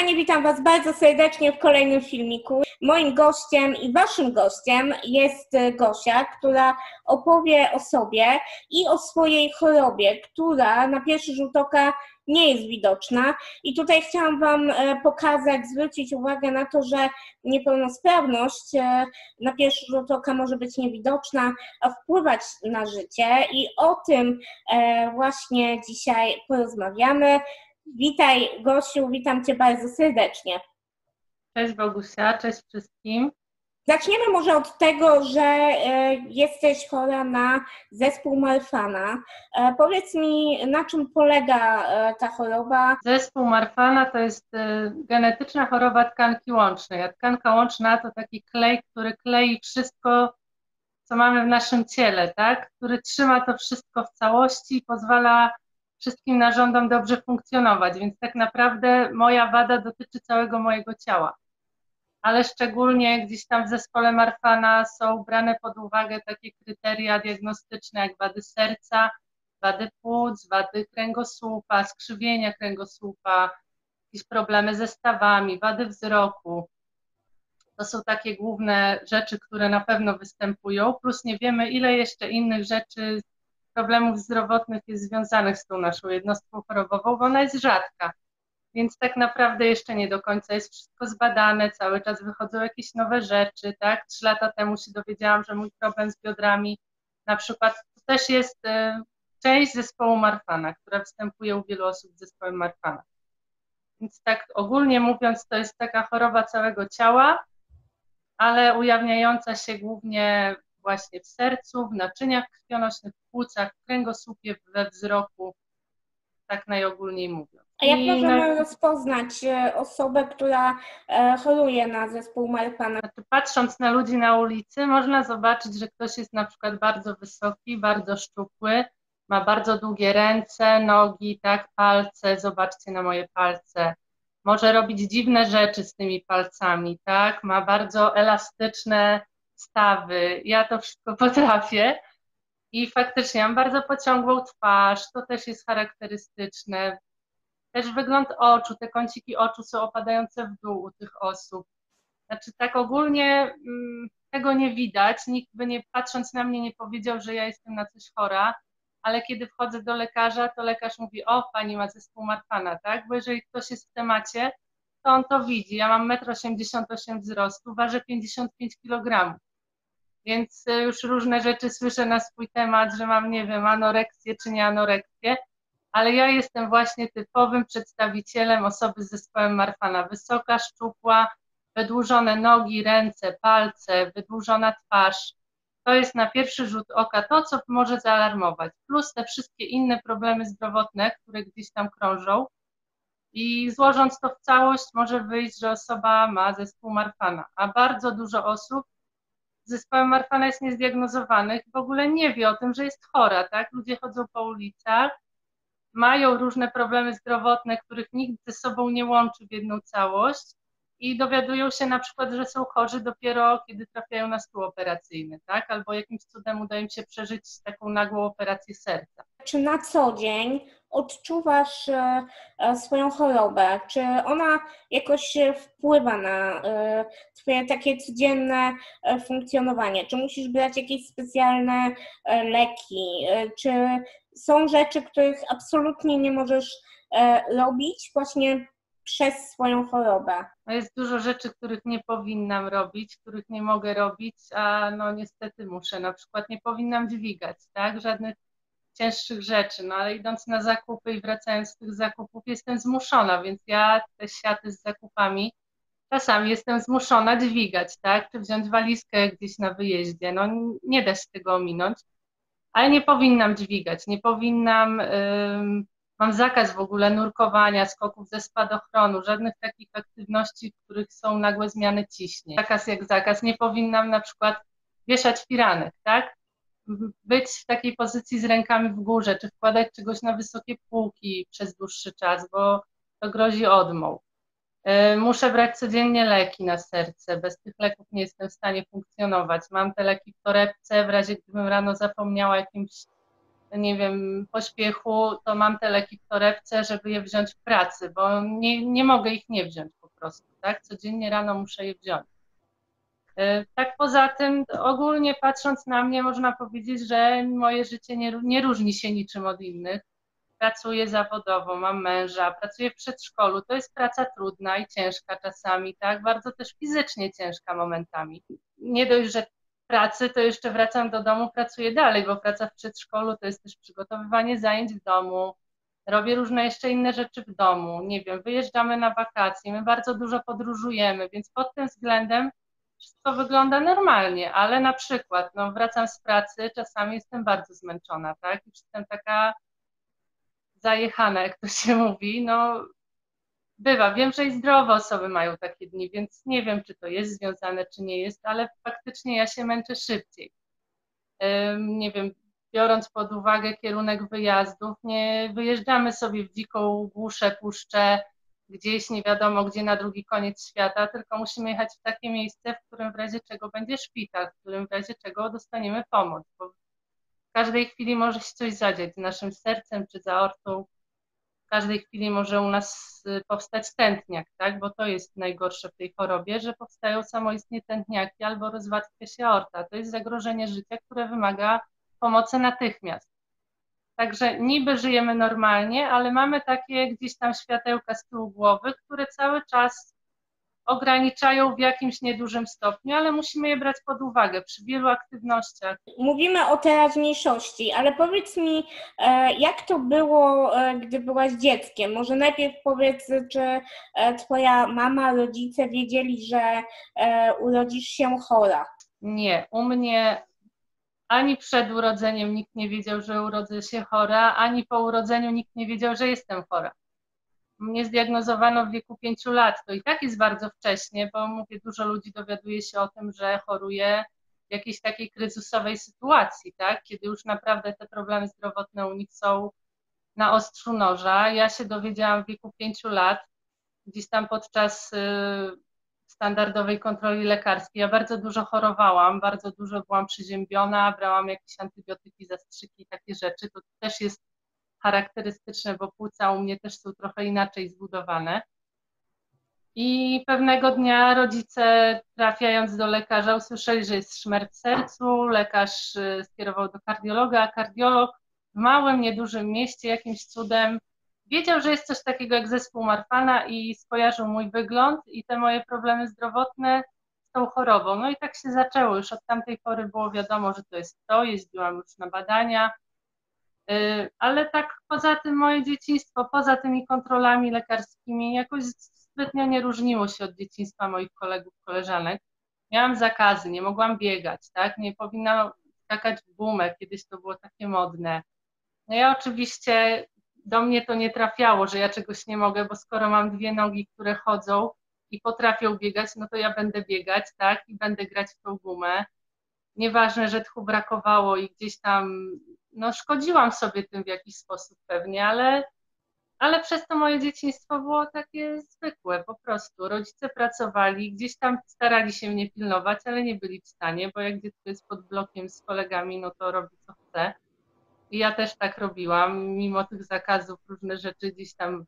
kochani, witam Was bardzo serdecznie w kolejnym filmiku. Moim gościem i Waszym gościem jest Gosia, która opowie o sobie i o swojej chorobie, która na pierwszy rzut oka nie jest widoczna. I tutaj chciałam Wam e, pokazać, zwrócić uwagę na to, że niepełnosprawność e, na pierwszy rzut oka może być niewidoczna, a wpływać na życie. I o tym e, właśnie dzisiaj porozmawiamy. Witaj Gosiu, witam Cię bardzo serdecznie. Cześć Bogusia, cześć wszystkim. Zaczniemy może od tego, że e, jesteś chora na zespół Marfana. E, powiedz mi, na czym polega e, ta choroba? Zespół Marfana to jest genetyczna choroba tkanki łącznej. A tkanka łączna to taki klej, który klei wszystko, co mamy w naszym ciele, tak? który trzyma to wszystko w całości i pozwala wszystkim narządom dobrze funkcjonować. Więc tak naprawdę moja wada dotyczy całego mojego ciała ale szczególnie gdzieś tam w zespole Marfana są brane pod uwagę takie kryteria diagnostyczne jak wady serca, wady płuc, wady kręgosłupa, skrzywienia kręgosłupa, jakieś problemy ze stawami, wady wzroku. To są takie główne rzeczy, które na pewno występują, plus nie wiemy, ile jeszcze innych rzeczy, problemów zdrowotnych jest związanych z tą naszą jednostką chorobową, bo ona jest rzadka więc tak naprawdę jeszcze nie do końca jest wszystko zbadane, cały czas wychodzą jakieś nowe rzeczy, tak? Trzy lata temu się dowiedziałam, że mój problem z biodrami na przykład to też jest y, część zespołu Marfana, która występuje u wielu osób z zespołem Marfana. Więc tak ogólnie mówiąc, to jest taka choroba całego ciała, ale ujawniająca się głównie właśnie w sercu, w naczyniach krwionośnych, w płucach, w kręgosłupie, we wzroku, tak najogólniej mówiąc. A jak możemy rozpoznać e, osobę, która e, choruje na zespół Marfana? Znaczy, patrząc na ludzi na ulicy, można zobaczyć, że ktoś jest na przykład bardzo wysoki, bardzo szczupły, ma bardzo długie ręce, nogi, tak, palce, zobaczcie na moje palce. Może robić dziwne rzeczy z tymi palcami, tak? Ma bardzo elastyczne stawy. Ja to wszystko potrafię. I faktycznie mam bardzo pociągłą twarz, to też jest charakterystyczne. Też wygląd oczu, te kąciki oczu są opadające w dół u tych osób. Znaczy tak ogólnie mm, tego nie widać, nikt by nie patrząc na mnie nie powiedział, że ja jestem na coś chora, ale kiedy wchodzę do lekarza, to lekarz mówi, o pani ma zespół Marfana, tak? Bo jeżeli ktoś jest w temacie, to on to widzi. Ja mam 1,88 m wzrostu, ważę 55 kg. Więc y, już różne rzeczy słyszę na swój temat, że mam, nie wiem, anoreksję czy nie anoreksję, ale ja jestem właśnie typowym przedstawicielem osoby z zespołem Marfana. Wysoka, szczupła, wydłużone nogi, ręce, palce, wydłużona twarz. To jest na pierwszy rzut oka to, co może zaalarmować. Plus te wszystkie inne problemy zdrowotne, które gdzieś tam krążą. I złożąc to w całość, może wyjść, że osoba ma zespół Marfana. A bardzo dużo osób zespołem Marfana jest niezdiagnozowanych w ogóle nie wie o tym, że jest chora, tak? Ludzie chodzą po ulicach, mają różne problemy zdrowotne, których nikt ze sobą nie łączy w jedną całość i dowiadują się na przykład, że są chorzy dopiero kiedy trafiają na stół operacyjny, tak? Albo jakimś cudem uda im się przeżyć taką nagłą operację serca. Czy na co dzień odczuwasz e, e, swoją chorobę? Czy ona jakoś wpływa na e, Twoje takie codzienne funkcjonowanie? Czy musisz brać jakieś specjalne leki? Czy są rzeczy, których absolutnie nie możesz robić właśnie przez swoją chorobę? No jest dużo rzeczy, których nie powinnam robić, których nie mogę robić, a no niestety muszę. Na przykład nie powinnam dźwigać, tak? Żadnych cięższych rzeczy, no ale idąc na zakupy i wracając z tych zakupów jestem zmuszona, więc ja te siaty z zakupami czasami jestem zmuszona dźwigać, tak, czy wziąć walizkę gdzieś na wyjeździe, no nie da się tego ominąć, ale nie powinnam dźwigać, nie powinnam, ym, mam zakaz w ogóle nurkowania, skoków ze spadochronu, żadnych takich aktywności, w których są nagłe zmiany ciśnień. Zakaz jak zakaz, nie powinnam na przykład wieszać firanek, tak, być w takiej pozycji z rękami w górze, czy wkładać czegoś na wysokie półki przez dłuższy czas, bo to grozi odmą. E, muszę brać codziennie leki na serce. Bez tych leków nie jestem w stanie funkcjonować. Mam te leki w torebce, w razie gdybym rano zapomniała jakimś nie wiem, pośpiechu, to mam te leki w torebce, żeby je wziąć w pracy, bo nie, nie mogę ich nie wziąć po prostu, tak? Codziennie rano muszę je wziąć. E, tak poza tym, ogólnie patrząc na mnie, można powiedzieć, że moje życie nie, nie różni się niczym od innych. Pracuję zawodowo, mam męża, pracuję w przedszkolu. To jest praca trudna i ciężka czasami, tak? Bardzo też fizycznie ciężka momentami. Nie dość, że pracy, to jeszcze wracam do domu, pracuję dalej, bo praca w przedszkolu to jest też przygotowywanie zajęć w domu. Robię różne jeszcze inne rzeczy w domu. Nie wiem, wyjeżdżamy na wakacje, my bardzo dużo podróżujemy, więc pod tym względem wszystko wygląda normalnie, ale na przykład, no wracam z pracy, czasami jestem bardzo zmęczona, tak? Już jestem taka zajechana, jak to się mówi, no bywa. Wiem, że i zdrowe osoby mają takie dni, więc nie wiem, czy to jest związane, czy nie jest, ale faktycznie ja się męczę szybciej. Nie wiem, biorąc pod uwagę kierunek wyjazdów, nie wyjeżdżamy sobie w dziką głuszę, puszczę, gdzieś nie wiadomo gdzie na drugi koniec świata, tylko musimy jechać w takie miejsce, w którym w razie czego będzie szpital, w którym w razie czego dostaniemy pomoc, bo w każdej chwili może się coś zadziać z naszym sercem czy z aortą, w każdej chwili może u nas y, powstać tętniak, tak? bo to jest najgorsze w tej chorobie, że powstają samoistnie tętniaki albo rozwarstwia się aorta. To jest zagrożenie życia, które wymaga pomocy natychmiast. Także niby żyjemy normalnie, ale mamy takie gdzieś tam światełka z tyłu głowy, które cały czas ograniczają w jakimś niedużym stopniu, ale musimy je brać pod uwagę przy wielu aktywnościach. Mówimy o teraźniejszości, ale powiedz mi, e, jak to było, e, gdy byłaś dzieckiem? Może najpierw powiedz, czy e, twoja mama, rodzice wiedzieli, że urodzisz się chora? Nie, u mnie ani przed urodzeniem nikt nie wiedział, że urodzę się chora, ani po urodzeniu nikt nie wiedział, że jestem chora. Mnie zdiagnozowano w wieku pięciu lat. To i tak jest bardzo wcześnie, bo mówię, dużo ludzi dowiaduje się o tym, że choruje w jakiejś takiej kryzysowej sytuacji, tak? Kiedy już naprawdę te problemy zdrowotne u nich są na ostrzu noża. Ja się dowiedziałam w wieku pięciu lat, gdzieś tam podczas y, standardowej kontroli lekarskiej. Ja bardzo dużo chorowałam, bardzo dużo byłam przyziębiona, brałam jakieś antybiotyki, zastrzyki, takie rzeczy. To też jest charakterystyczne, bo płuca u mnie też są trochę inaczej zbudowane. I pewnego dnia rodzice, trafiając do lekarza, usłyszeli, że jest szmer w sercu. Lekarz y, skierował do kardiologa, a kardiolog w małym, niedużym mieście jakimś cudem wiedział, że jest coś takiego jak zespół Marfana i skojarzył mój wygląd i te moje problemy zdrowotne z tą chorobą. No i tak się zaczęło. Już od tamtej pory było wiadomo, że to jest to. Jeździłam już na badania. Y, ale tak poza tym moje dzieciństwo, poza tymi kontrolami lekarskimi, jakoś zbytnio nie różniło się od dzieciństwa moich kolegów, koleżanek. Miałam zakazy, nie mogłam biegać, tak? Nie powinnam skakać w gumę, kiedyś to było takie modne. No ja oczywiście do mnie to nie trafiało, że ja czegoś nie mogę, bo skoro mam dwie nogi, które chodzą i potrafią biegać, no to ja będę biegać, tak, i będę grać w tą gumę. Nieważne, że tchu brakowało i gdzieś tam, no szkodziłam sobie tym w jakiś sposób pewnie, ale, ale przez to moje dzieciństwo było takie zwykłe, po prostu. Rodzice pracowali, gdzieś tam starali się mnie pilnować, ale nie byli w stanie, bo jak dziecko jest pod blokiem z kolegami, no to robi co chce ja też tak robiłam, mimo tych zakazów, różne rzeczy gdzieś tam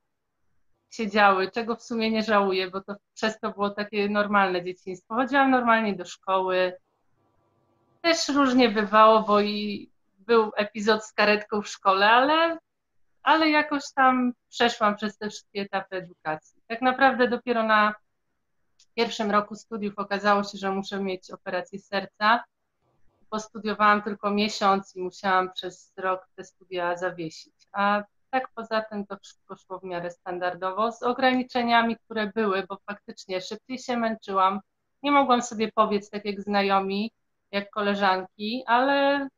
się działy, czego w sumie nie żałuję, bo to przez to było takie normalne dzieciństwo. Chodziłam normalnie do szkoły. Też różnie bywało, bo i był epizod z karetką w szkole, ale, ale jakoś tam przeszłam przez te wszystkie etapy edukacji. Tak naprawdę dopiero na pierwszym roku studiów okazało się, że muszę mieć operację serca postudiowałam tylko miesiąc i musiałam przez rok te studia zawiesić. A tak poza tym to wszystko szło w miarę standardowo, z ograniczeniami, które były, bo faktycznie szybciej się męczyłam. Nie mogłam sobie powiedzieć tak jak znajomi, jak koleżanki, ale,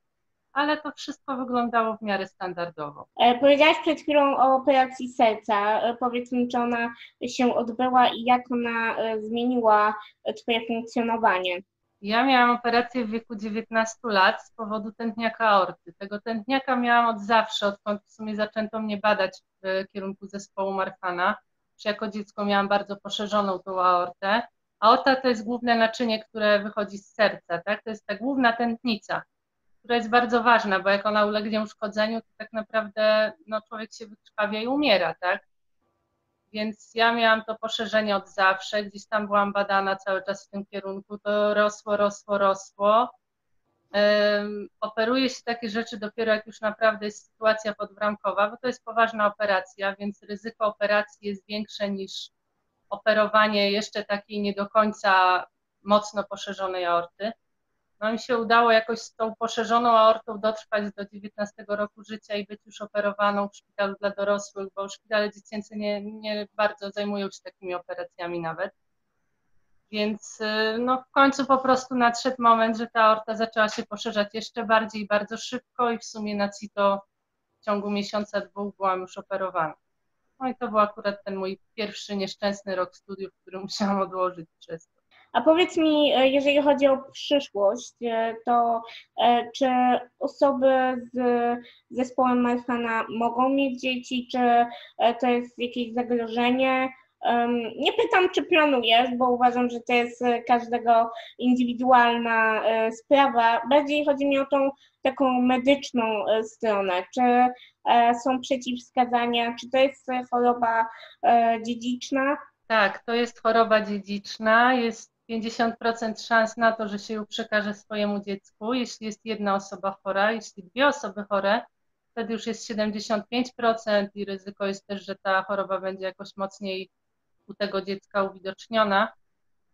ale to wszystko wyglądało w miarę standardowo. E, powiedziałaś przed chwilą o operacji serca. E, powiedz mi, czy ona się odbyła i jak ona e, zmieniła Twoje funkcjonowanie? Ja miałam operację w wieku 19 lat z powodu tętniaka aorty. Tego tętniaka miałam od zawsze, odkąd w sumie zaczęto mnie badać w kierunku zespołu Marfana. Czy jako dziecko miałam bardzo poszerzoną tą aortę. Aorta to jest główne naczynie, które wychodzi z serca, tak? To jest ta główna tętnica. która jest bardzo ważna, bo jak ona ulegnie uszkodzeniu, to tak naprawdę no, człowiek się wykrwawia i umiera, tak? Więc ja miałam to poszerzenie od zawsze, gdzieś tam byłam badana cały czas w tym kierunku, to rosło, rosło, rosło. Um, operuje się takie rzeczy dopiero jak już naprawdę jest sytuacja podbramkowa, bo to jest poważna operacja, więc ryzyko operacji jest większe niż operowanie jeszcze takiej nie do końca mocno poszerzonej aorty. No mi się udało jakoś z tą poszerzoną aortą dotrwać do 19 roku życia i być już operowaną w szpitalu dla dorosłych, bo szpitale dziecięce nie, nie bardzo zajmują się takimi operacjami nawet. Więc y, no, w końcu po prostu nadszedł moment, że ta aorta zaczęła się poszerzać jeszcze bardziej i bardzo szybko i w sumie na CITO w ciągu miesiąca, dwóch byłam już operowana. No i to był akurat ten mój pierwszy nieszczęsny rok studiów, który musiałam odłożyć przez. A powiedz mi, e, jeżeli chodzi o przyszłość, e, to e, czy osoby z zespołem Marfana mogą mieć dzieci, czy to jest jakieś zagrożenie? Nie pytam, czy planujesz, bo uważam, że to jest każdego indywidualna sprawa. Bardziej chodzi mi o tą taką medyczną stronę. Czy są przeciwwskazania, czy to jest choroba dziedziczna? Tak, to jest choroba dziedziczna. Jest 50% szans na to, że się ją przekaże swojemu dziecku, jeśli jest jedna osoba chora, jeśli dwie osoby chore, wtedy już jest 75% i ryzyko jest też, że ta choroba będzie jakoś mocniej u tego dziecka uwidoczniona.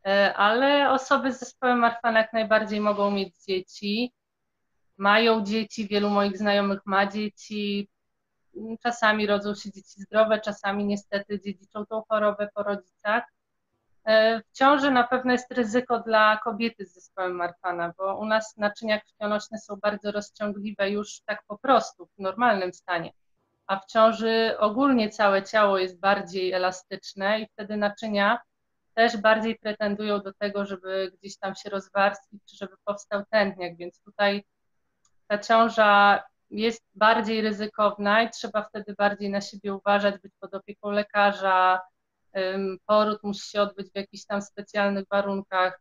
E, ale osoby z zespołem Marfana jak najbardziej mogą mieć dzieci, mają dzieci, wielu moich znajomych ma dzieci, czasami rodzą się dzieci zdrowe, czasami niestety dziedziczą tą chorobę po rodzicach. E, w ciąży na pewno jest ryzyko dla kobiety z zespołem Marfana, bo u nas naczynia krwionośne są bardzo rozciągliwe już tak po prostu, w normalnym stanie. A w ciąży ogólnie całe ciało jest bardziej elastyczne i wtedy naczynia też bardziej pretendują do tego, żeby gdzieś tam się rozwarstwić, czy żeby powstał tętniak, więc tutaj ta ciąża jest bardziej ryzykowna i trzeba wtedy bardziej na siebie uważać, być pod opieką lekarza, Poród musi się odbyć w jakichś tam specjalnych warunkach,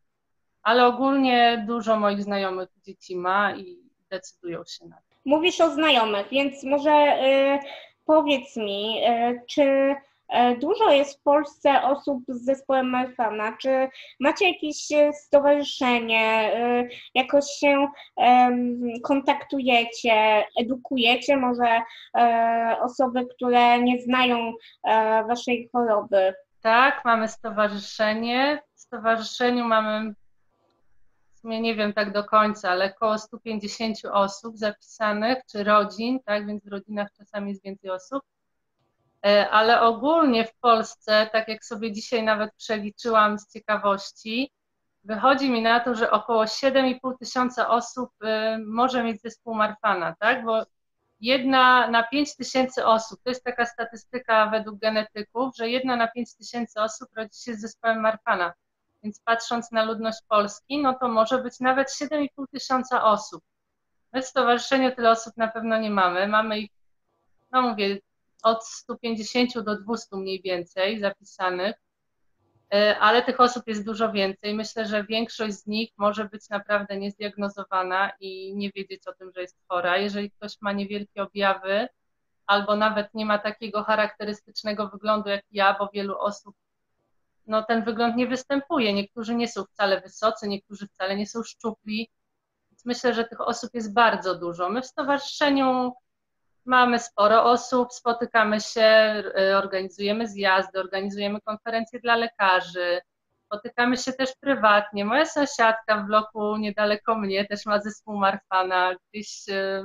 ale ogólnie dużo moich znajomych dzieci ma i decydują się na to. Mówisz o znajomych, więc może y, powiedz mi, y, czy dużo jest w Polsce osób z zespołem Marfana. Czy macie jakieś e, stowarzyszenie, e, jakoś się kontaktujecie, edukujecie może osoby, które nie znają waszej choroby? Tak, mamy stowarzyszenie. W stowarzyszeniu mamy w sumie nie wiem tak do końca, ale około 150 osób zapisanych, czy rodzin, tak, więc w rodzinach czasami jest więcej osób. E, ale ogólnie w Polsce, tak jak sobie dzisiaj nawet przeliczyłam z ciekawości, wychodzi mi na to, że około 7,5 tysiąca osób e, może mieć zespół Marfana, tak? Bo jedna na 5 tysięcy osób, to jest taka statystyka według genetyków, że jedna na 5 tysięcy osób rodzi się z zespołem Marfana. Więc patrząc na ludność Polski, no to może być nawet 7,5 tysiąca osób. My w stowarzyszeniu tyle osób na pewno nie mamy. Mamy ich, no mówię, od 150 do 200 mniej więcej zapisanych, e, ale tych osób jest dużo więcej. Myślę, że większość z nich może być naprawdę niezdiagnozowana i nie wiedzieć o tym, że jest chora. Jeżeli ktoś ma niewielkie objawy, albo nawet nie ma takiego charakterystycznego wyglądu jak ja, bo wielu osób no, ten wygląd nie występuje. Niektórzy nie są wcale wysocy, niektórzy wcale nie są szczupli. Więc myślę, że tych osób jest bardzo dużo. My w stowarzyszeniu Mamy sporo osób, spotykamy się, y, organizujemy zjazdy, organizujemy konferencje dla lekarzy, spotykamy się też prywatnie. Moja sąsiadka w bloku niedaleko mnie też ma zespół Marfana, gdzieś y,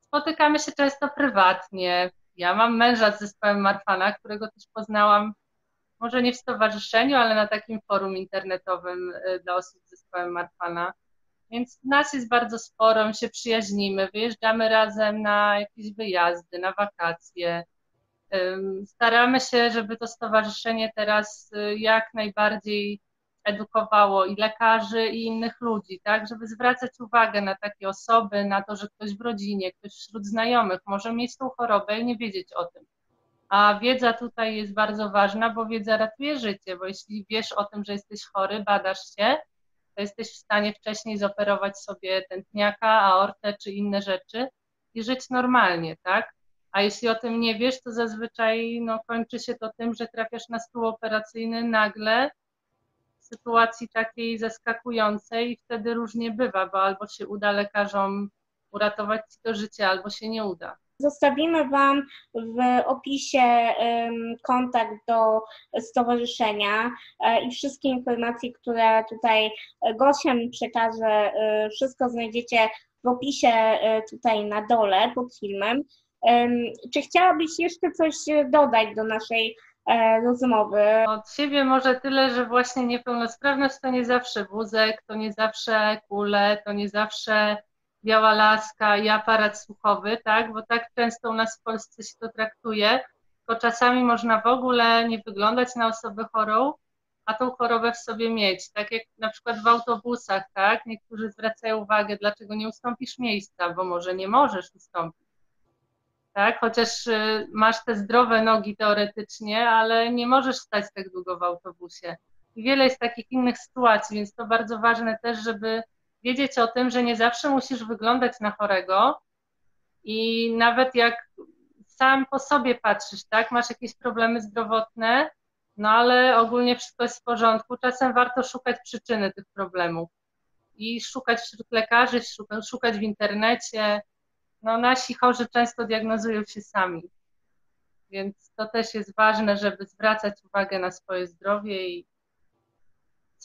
spotykamy się często prywatnie. Ja mam męża z zespołem Marfana, którego też poznałam, może nie w stowarzyszeniu, ale na takim forum internetowym y, dla osób z zespołem Marfana. Więc nas jest bardzo sporo, my się przyjaźnimy, wyjeżdżamy razem na jakieś wyjazdy, na wakacje. Staramy się, żeby to stowarzyszenie teraz y, jak najbardziej edukowało i lekarzy, i innych ludzi, tak, żeby zwracać uwagę na takie osoby, na to, że ktoś w rodzinie, ktoś wśród znajomych może mieć tą chorobę i nie wiedzieć o tym. A wiedza tutaj jest bardzo ważna, bo wiedza ratuje życie, bo jeśli wiesz o tym, że jesteś chory, badasz się, to jesteś w stanie wcześniej zoperować sobie tętniaka, aortę czy inne rzeczy i żyć normalnie, tak? A jeśli o tym nie wiesz, to zazwyczaj no, kończy się to tym, że trafiasz na stół operacyjny nagle w sytuacji takiej zaskakującej i wtedy różnie bywa, bo albo się uda lekarzom uratować ci to życie, albo się nie uda. Zostawimy Wam w opisie kontakt do stowarzyszenia e, i wszystkie informacje, które tutaj Gosia mi przekaże, e, wszystko znajdziecie w opisie e, tutaj na dole pod filmem. Czy chciałabyś jeszcze coś dodać do naszej rozmowy? Od siebie może tyle, że właśnie niepełnosprawność to nie zawsze wózek, to nie zawsze kule, to nie zawsze biała laska i aparat słuchowy, tak? Bo tak często u nas w Polsce się to traktuje, tylko czasami można w ogóle nie wyglądać na osobę chorą, a tą chorobę w sobie mieć. Tak jak na przykład w autobusach, tak? Niektórzy zwracają uwagę, dlaczego nie ustąpisz miejsca, bo może nie możesz ustąpić. Tak? Chociaż y, masz te zdrowe nogi teoretycznie, ale nie możesz stać tak długo w autobusie. I wiele jest takich innych sytuacji, więc to bardzo ważne też, żeby wiedzieć o tym, że nie zawsze musisz wyglądać na chorego i nawet jak sam po sobie patrzysz, tak, masz jakieś problemy zdrowotne, no ale ogólnie wszystko jest w porządku, czasem warto szukać przyczyny tych problemów i szukać wśród lekarzy, szukać w internecie. No nasi chorzy często diagnozują się sami, więc to też jest ważne, żeby zwracać uwagę na swoje zdrowie i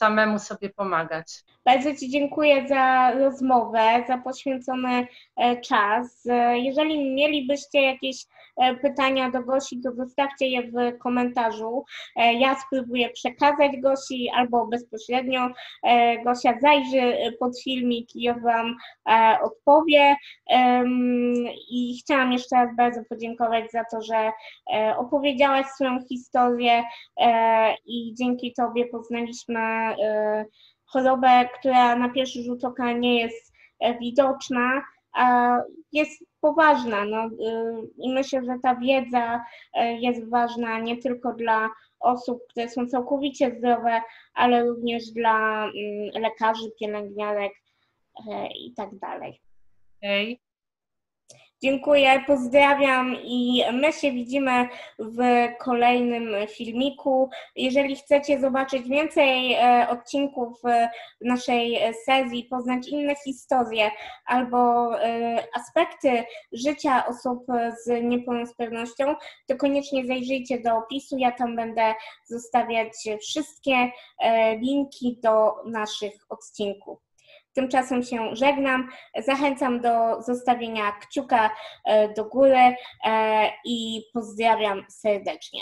samemu sobie pomagać. Bardzo Ci dziękuję za rozmowę, za poświęcony e, czas. E, jeżeli mielibyście jakieś e, pytania do Gosi, to zostawcie je w komentarzu. Ja spróbuję przekazać Gosi albo bezpośrednio Gosia zajrzy pod filmik i Wam odpowie. I chciałam jeszcze raz bardzo podziękować za to, że opowiedziałaś swoją historię i dzięki Tobie poznaliśmy chorobę, która na pierwszy rzut oka nie jest e, widoczna, a jest poważna. No, y, I myślę, że ta wiedza e, jest ważna nie tylko dla osób, które są całkowicie zdrowe, ale również dla mm, lekarzy, pielęgniarek e, i tak dalej. Hej. Dziękuję, pozdrawiam i my się widzimy w kolejnym filmiku. Jeżeli chcecie zobaczyć więcej e, odcinków naszej sesji, poznać inne historie albo e, aspekty życia osób z niepełnosprawnością, to koniecznie zajrzyjcie do opisu. Ja tam będę zostawiać wszystkie e, linki do naszych odcinków. Tymczasem się żegnam. Zachęcam do zostawienia kciuka e, do góry e, i pozdrawiam serdecznie.